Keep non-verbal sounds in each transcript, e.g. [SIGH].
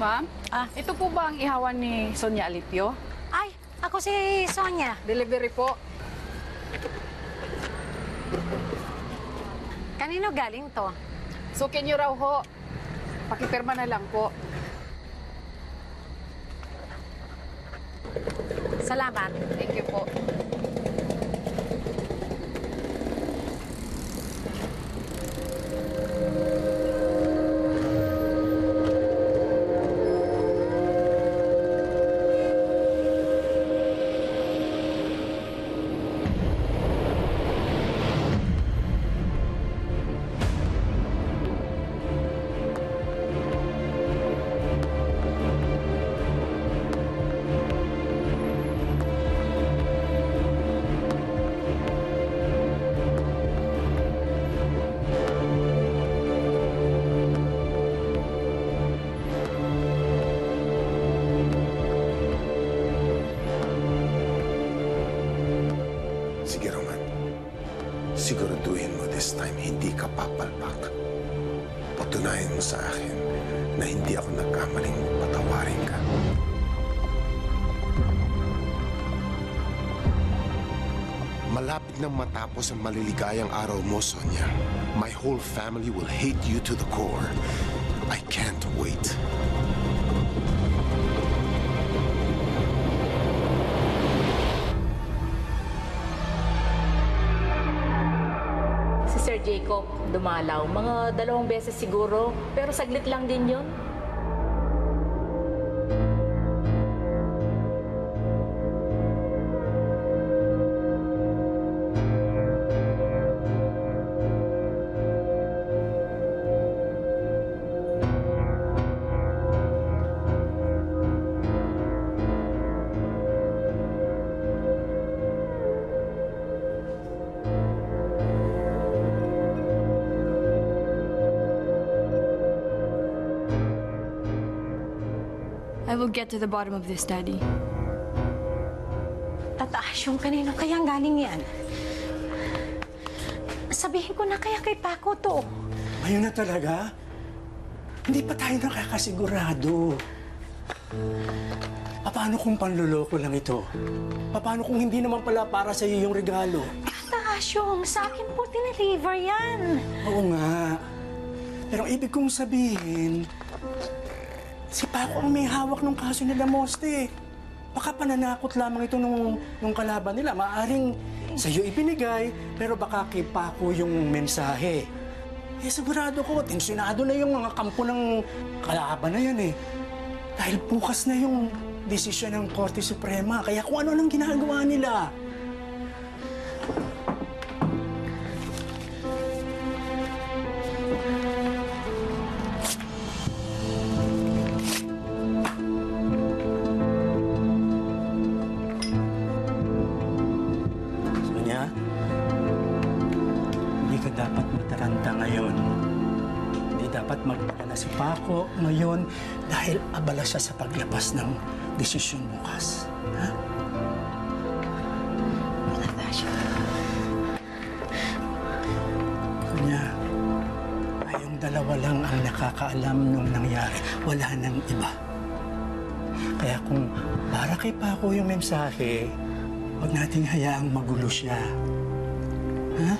Ma'am, Ah. ito po ba ang ihawan ni Sonia Alipio? Ay, ako si Sonia. Delivery po. Kanino galing to? Sukin niyo raw ho. Pakipirma na lang po. Salamat. Thank you po. Nang matapos ang maliligayang araw mo, Sonia. My whole family will hate you to the core. I can't wait. Si Sir Jacob dumalaw. Mga dalawang beses siguro. Pero saglit lang din yun. I will get to the bottom of this, Daddy. Tataas yung kanino kaya galing yan? Sabihin ko na kaya kay Paco to. Ngayon na talaga? Hindi pa tayo nakakasigurado. Paano kung panluloko lang ito? Paano kung hindi naman pala para sa iyo yung regalo? Tataas yung sa akin po tineliver yan. Oo nga. Pero ibig kong sabihin, si Paco ang may hawak ng kaso nila Moste. Baka pananakot lamang ito nung, nung kalaban nila. Maaring sa iyo ibinigay, pero baka kay Paco yung mensahe. Eh sigurado ko, tensyonado na yung mga kampo ng kalaban na yan eh. Dahil bukas na yung desisyon ng Korte Suprema. Kaya kung ano nang ginagawa nila. Abala siya sa paglabas ng desisyon bukas. Ha? Natasha. Sonia, tayong dalawa lang ang nakakaalam nung nangyari. Wala nang iba. Kaya kung para kay Paco yung mensahe, huwag nating hayaang magulo siya. Ha?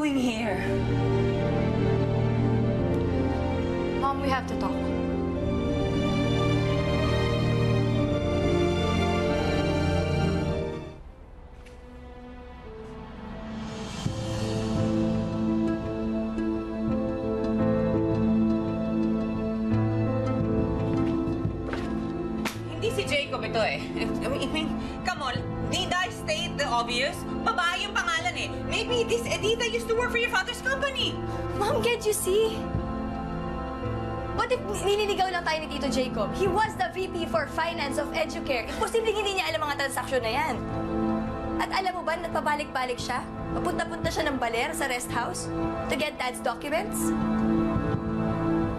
Doing here? Mom, we have to talk. Company. Mom, can't you see? What if nililigaw lang tayo ni Tito Jacob? He was the VP for Finance of Educare. Imposible hindi niya alam mga transaksyon na yan. At alam mo ba, nagpabalik-balik siya? Papunta-punta siya ng baler sa rest house to get dad's documents?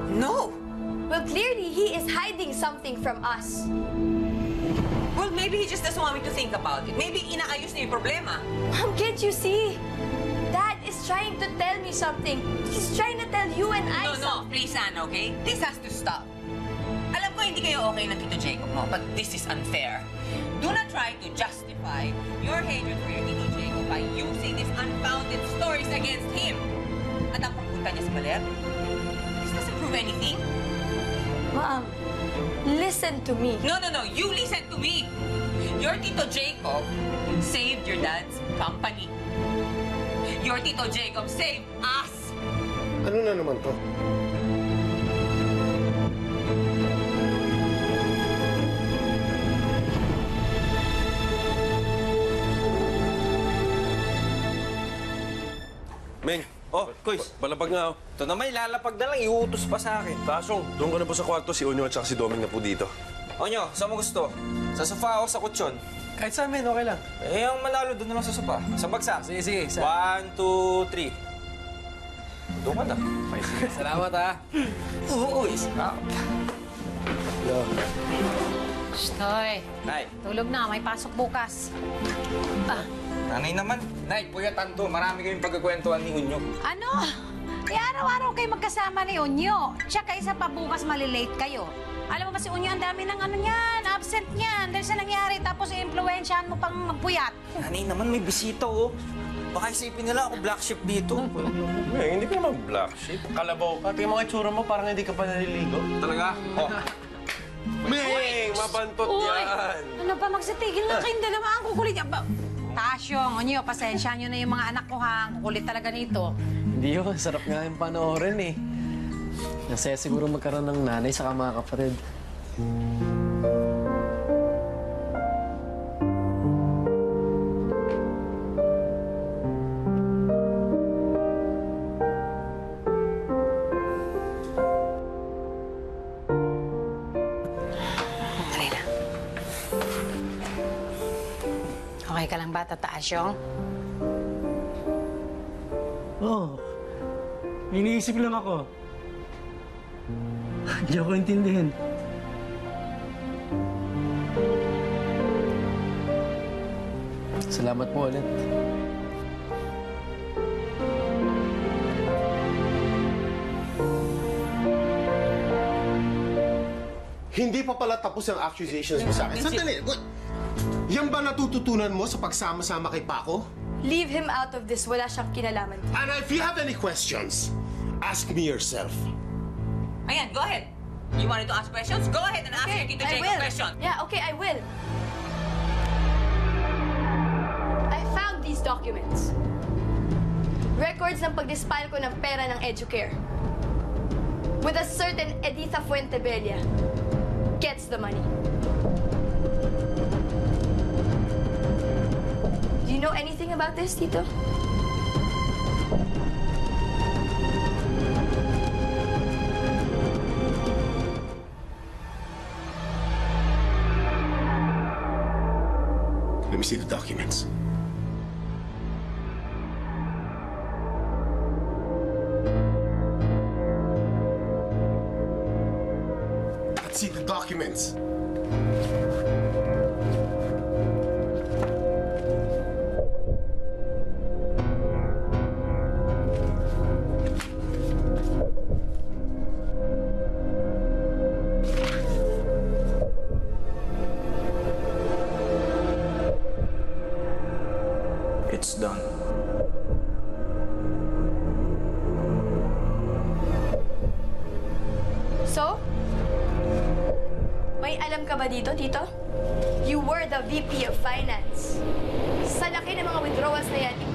No. Well, clearly, he is hiding something from us. Well, maybe he just doesn't want me to think about it. Maybe inaayos niya yung problema. Mom, can't you see? Trying to tell me something. He's trying to tell you and I No, no, something. please, Anne, okay? This has to stop. Alam ko hindi kayo okay na Tito Jacob mo, but this is unfair. Do not try to justify your hatred for your Tito Jacob by using these unfounded stories against him. At ang pagpunta niya sa baler, this doesn't prove anything. Mom, listen to me. No, no, no. You listen to me. Your Tito Jacob saved your dad's company. Your Tito Jacob saved us. Ano na naman to? Meng, oh, Kuys, balapag nga oh. Ito naman, ilalapag na lang, iutos pa sa akin. Kasong, doon ka na po sa kwarto, si Onyo at saka si Doming na po dito. Onyo, saan mo gusto? Sa sofa o sa kutsyon? Kahit sa amin, okay lang. Eh, ang manalo doon na lang sa sofa. Sa bagsak. Sige, sige. Sa... One, two, three. Doon ka na. Salamat, ha. Oo, is. Stoy, Nay, tulog na. May pasok bukas. nanay naman. Nay, puyatan to. Marami kayong pagkakwentuhan ni Unyo. Ano? Eh, araw-araw kayo magkasama ni Unyo. Tsaka isa pa bukas malilate kayo. Alam mo ba si Unyo, ang dami ng ano niyan, absent niyan. Dahil sa nangyari, tapos i-influensyahan mo pang magpuyat. Nanay naman, may bisita, oh. Baka isipin nila ako black sheep dito. Meng, [LAUGHS] hindi ka naman black sheep. Kalabaw ka. Yung mga itsura mo, parang hindi ka pa naliligo. Talaga? Oh. Meng, mabantot yan. Ano ba, magsitigil na kayong dalawa. Ang kukulit niya. Ba- Tasyong, Unyo, pasensya nyo na yung mga anak ko ha. Ang kukulit talaga nito. Hindi yun. Sarap nga yung panoorin eh. Nasaya siguro magkaroon ng nanay sa mga kapatid. Dali lang. Okay ka lang ba, Tatasyong? Oo. Oh, iniisip lang ako. Hindi ako intindihin. Salamat po ulit. Hindi pa pala tapos ang accusations mo sa akin. Sandali, wait. Yan ba natututunan mo sa pagsama-sama kay Paco? Leave him out of this. Wala siyang kinalaman. And if you have any questions, ask me yourself. Ayan, go ahead. You wanted to ask questions? Go ahead and ask your Tito I Jacob will. question. Yeah, okay, I will. I found these documents. Records ng pag-dispile ko ng pera ng Educare. With a certain Editha Fuentebella gets the money. Do you know anything about this, Tito? Me see the documents. Let's see the documents.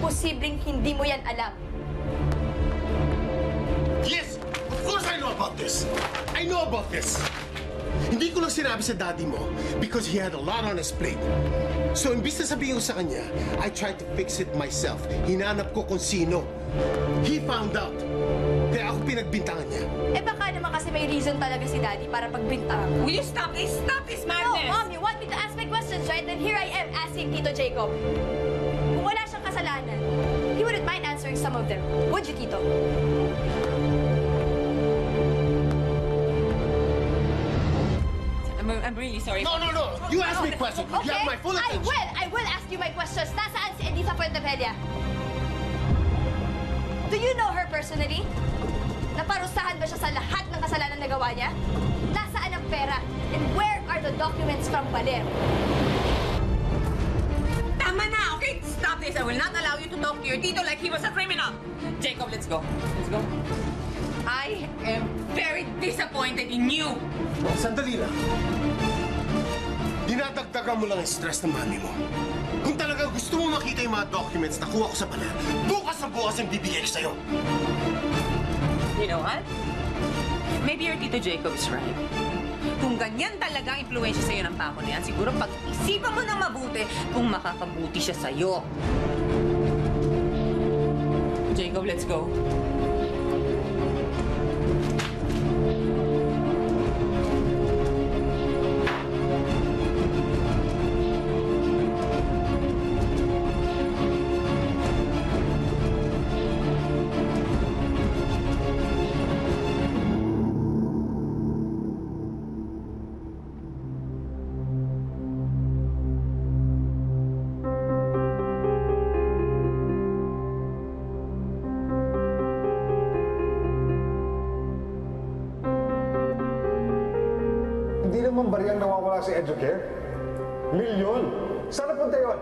Imposibleng hindi mo yan alam. Yes! Of course I know about this! I know about this! Hindi ko lang sinabi sa daddy mo because he had a lot on his plate. So, imbis na sabihin ko sa kanya, I tried to fix it myself. Hinanap ko kung sino. He found out. Kaya ako pinagbintangan niya. Eh baka naman kasi may reason talaga si Daddy para pagbintangan ko. Will you stop this? Stop this No, madness! Mom, you want me to ask my questions, right? Then here I am asking Tito Jacob. Mind answering some of them. Would you, Tito? I'm, I'm really sorry. No, no, no! You ask me a question. You Okay, have my full I attention. will. I will ask you my questions. Nasaan si Editha Fuentepedya? Do you know her personally? Naparusahan ba siya sa lahat ng kasalanan na gawa niya? Nasaan ang pera? And where are the documents from Baler? Tama na, okay? Stop this. I will not allow you to talk to your tito like he was a criminal. Jacob, let's go. Let's go. I am very disappointed in you. Sandali lang. Dinadagdagan mo lang ang stress ng mami mo. Kung talagang gusto mo makita yung mga documents na kuha ko sa baler, bukas na bukas ang bibigay ko sa'yo. You know what? Maybe your Tito Jacob is right. Kung ganyan talaga ang impluensya sa'yo ng pako na yan, siguro pag-isipan mo ng mabuti kung makakabuti siya sa'yo. Jacob, let's go. Nawawala si Educare. Milyon! Saan napunta yun?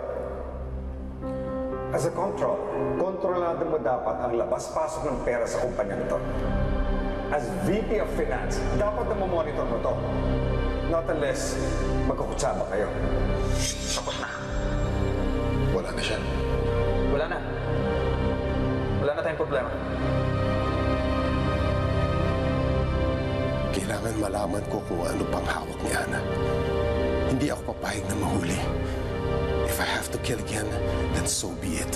As a control, kontrolado mo dapat ang labas-pasok ng pera sa kumpanya nito. As VP of Finance, dapat na monitor mo to. Not unless magkukutsaba kayo. Tapos na. Wala na siya. Wala na. Wala na tayong problema. Kailangan malaman ko kung ano pang hawak ni Ana. Hindi ako papayag na mahuli. If I have to kill again, then so be it.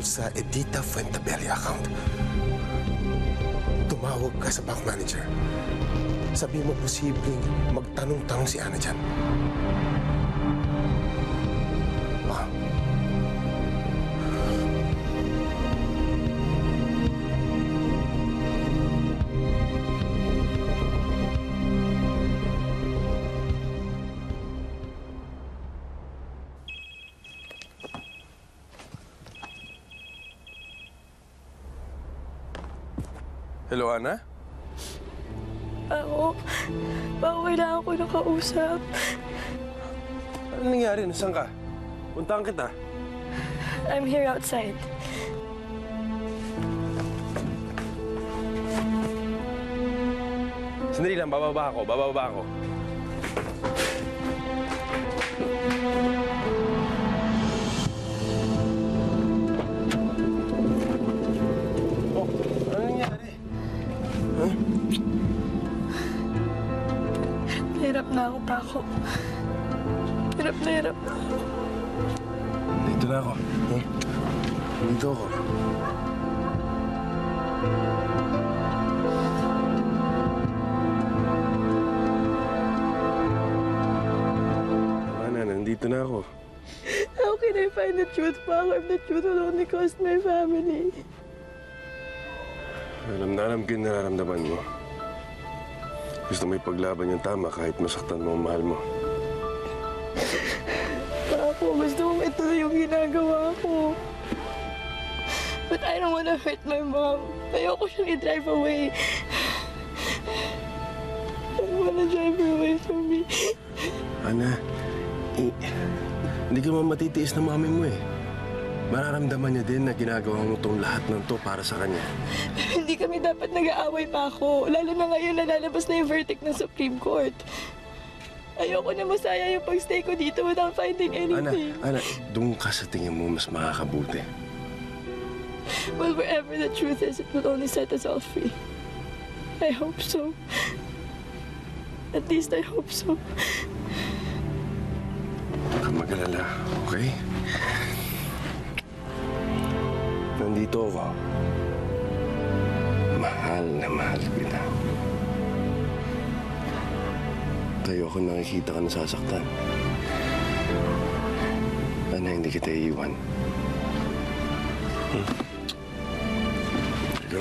Tungkol sa Edita Fuentabelli account. Tumawag ka sa bank manager. Sabi mo posibleng magtanong-tanong si Ana dyan. Ana? Ako, baka kailangan ko nakausap. Ano nangyari? Nasaan ka? Puntahan kita. I'm here outside. Sandali lang, bababa ako, bababa ako. Hirap na ako pa ako. Hirap na hirap na ako. Dito na ako. Huh? Dito ako. Ana, nandito na ako. How can I find the truth, Paco, if the truth will only cost my family? Alam na alam ko yung nararamdaman mo. Gusto mo ipaglaban yung tama kahit masaktan mo ang mahal mo. Paco, gusto kong ituloy yung ginagawa ko. But I don't wanna hurt my mom. Ayoko siyang i-drive away. I don't wanna drive her away from me. Ana, i- hindi ka naman matitiis na mami mo eh. Mararamdaman niya din na ginagawa mo tong lahat ng to para sa kanya. Pero [LAUGHS] hindi kami dapat nag-aaway pa ako. Lalo na ngayon na lalabas na yung verdict ng Supreme Court. Ayoko na masaya yung pagstay ko dito without finding Ana, anything. Ana, doon ka sa tingin mo mas makakabuti. Well, wherever the truth is, it will only set us all free. I hope so. At least I hope so. Huwag kang mag-alala, okay? Nandito ako. Mahal na mahal kita. Tayo ako nakikita ka nasasaktan. Ana, hindi kita iiwan. Hmm. Sige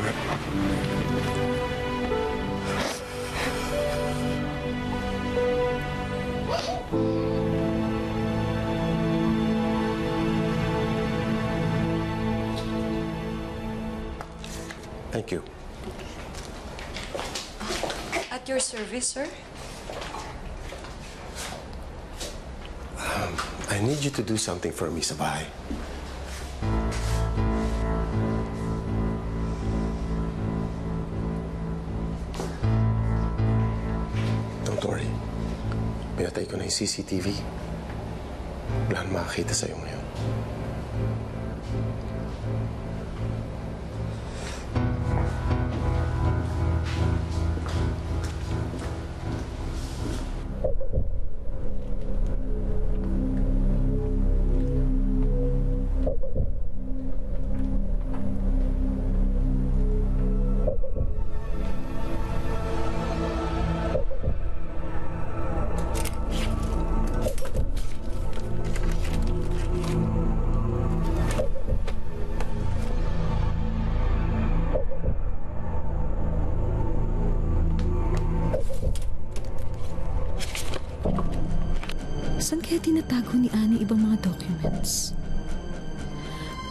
your service, sir? I need you to do something for me sa. Don't worry. Pinatay ko na yung CCTV. Wala na makakita sa'yo ngayon. Kaya tinatago ni Annie ibang mga documents?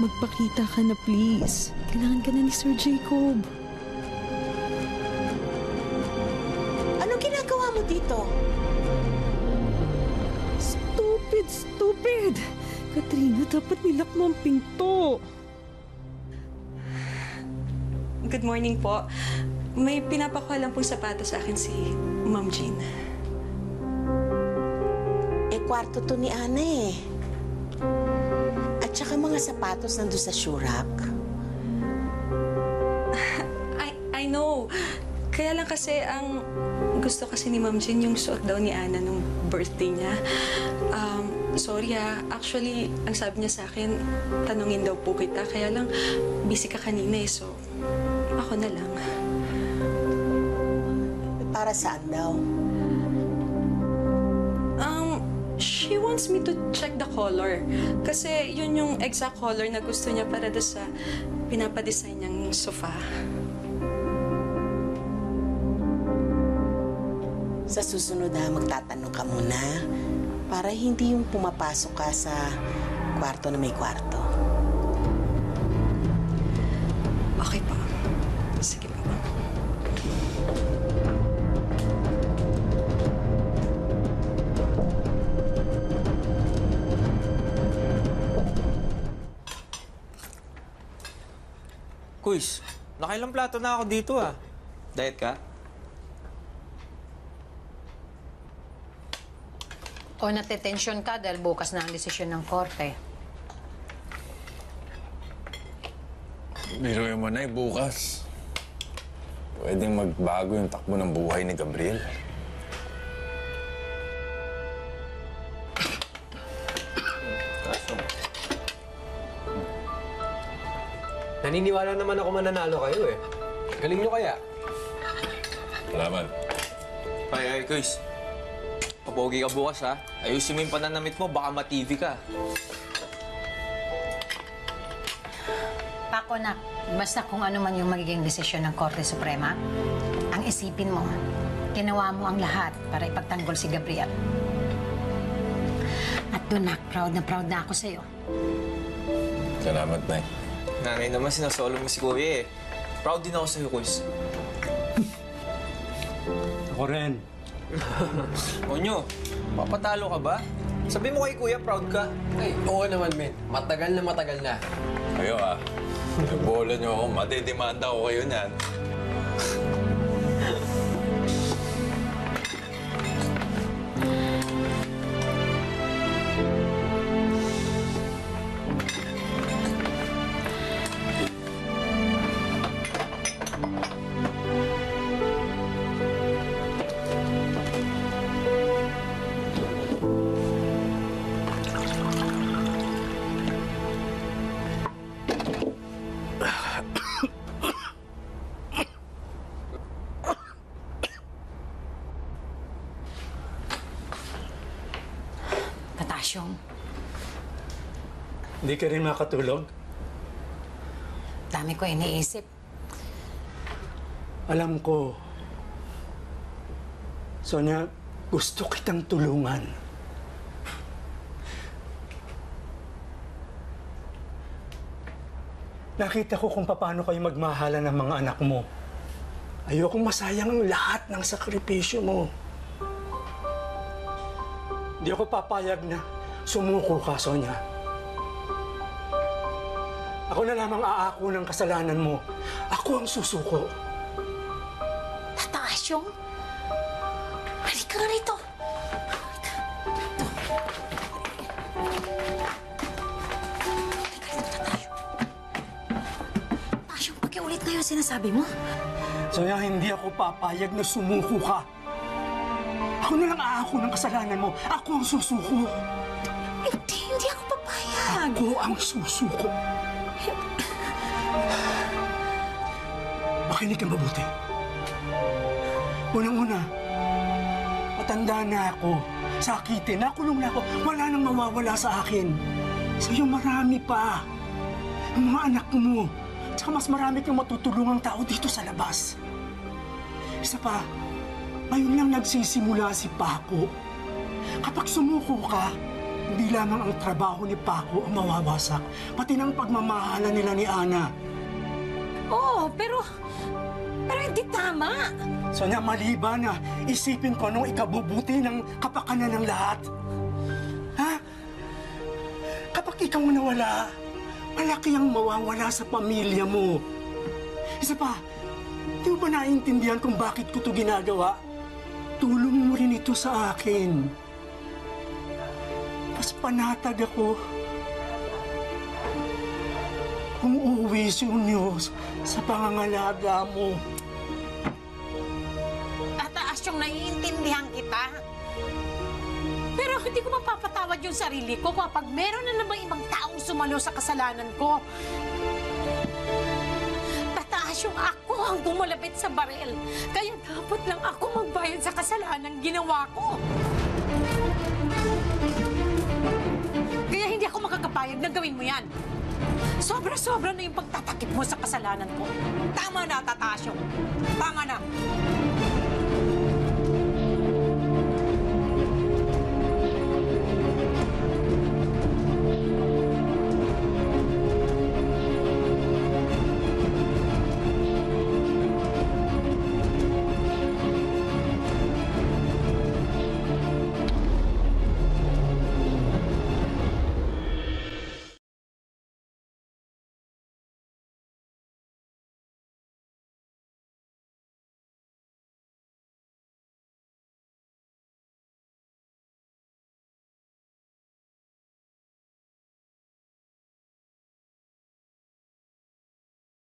Magpakita ka na please. Kailangan ka na ni Sir Jacob. Anong ginagawa mo dito? Stupid, stupid! Katrina, dapat nilak mo ang pinto. Good morning po. May pinapakuha lang pong sapatos sa akin si Ma'am Jean. Kwarto to ni Ana eh. At saka mga sapatos nandun sa shurak. [LAUGHS] I, I know. Kaya lang kasi ang gusto kasi ni Ma'am Jean yung suot daw ni Ana nung birthday niya. Um, sorry ah. Actually, ang sabi niya sa akin, tanungin daw po kita. Kaya lang, busy ka kanina eh. So, ako na lang. Para saan daw? Wants me to check the color. Kasi yun yung exact color na gusto niya para doon sa pinapadesign niyang sofa. Sa susunod ha, magtatanong ka muna. Para hindi yung pumapasok ka sa kwarto na may kwarto. Okay po. Sige po. Kuys, nakailang plato na ako dito ah. Diet ka? O natetensyon ka dahil bukas na ang desisyon ng korte. Biruin mo na eh, bukas. Pwedeng magbago yung takbo ng buhay ni Gabriel. Naniniwala naman ako mananalo kayo eh. Galing nyo kaya? Salamat. Ay, ay, Kuys. Papogi ka bukas ha. Ayusin mo yung pananamit mo, baka ma-TV ka. Pako na, basta kung ano man yung magiging desisyon ng Korte Suprema, ang isipin mo, ginawa mo ang lahat para ipagtanggol si Gabriel. At doon, nak, proud na proud na ako sa'yo. Salamat, Nay. Nanay naman, sinasolo mo si Kuya eh. Proud din ako sa'yo, Kuys. Ako rin. [LAUGHS] Onyo, papatalo ka ba? Sabi mo kay Kuya, proud ka. Ay, oo naman, men. Matagal na matagal na. Kayo ah. Bola niyo ako, madedemanda ko kayo niyan. Hindi ka rin makatulog? dami ko iniisip. Alam ko. Sonia, gusto kitang tulungan. Nakita ko kung paano kayo magmahala ng mga anak mo. Ayokong masayang ang lahat ng sakripisyo mo. Hindi ako papayag na sumuko ka, Sonia. Ako na lamang aako ng kasalanan mo. Ako ang susuko. Natasyong? Halika nga rito. Tasyong, pakiulit na yung sinasabi mo. Sonia, hindi ako papayag na sumuko ka. Ako na lang aako ng kasalanan mo. Ako ang susuko. Hindi, hindi ako papayag. Ako ang susuko. Makinig ka mabuti. Unang-una, matanda na ako. Sakitin, nakulong na ako. Wala nang mawawala sa akin. Sa'yo marami pa. Ang mga anak mo. Tsaka mas marami kang matutulungang tao dito sa labas. Isa pa, ngayon lang nagsisimula si Paco. Kapag sumuko ka, hindi lamang ang trabaho ni Paco ang mawawasak, pati ng pagmamahala nila ni Ana. Oo, pero... Pero hindi tama. Sonya, maliban na isipin ko anong ikabubuti ng kapakanan ng lahat. Ha? Kapag ikaw nawala, malaki ang mawawala sa pamilya mo. Isa pa, di mo ba naiintindihan kung bakit ko ito ginagawa? Tulong mo rin ito sa akin. Panatag ako. Kung uuwi si Unyos sa pangangalaga mo. Tataas yung naiintindihan kita. Pero hindi ko mapapatawad yung sarili ko kapag meron na namang ibang taong sumalo sa kasalanan ko. Tataas yung ako ang bumalapit sa baril. Kaya dapat lang ako magbayad sa kasalanan ginawa ko. Makakapayag na gawin mo yan. Sobra-sobra na yung pagtatakip mo sa kasalanan ko. Tama na, Tatasyo. Tama na.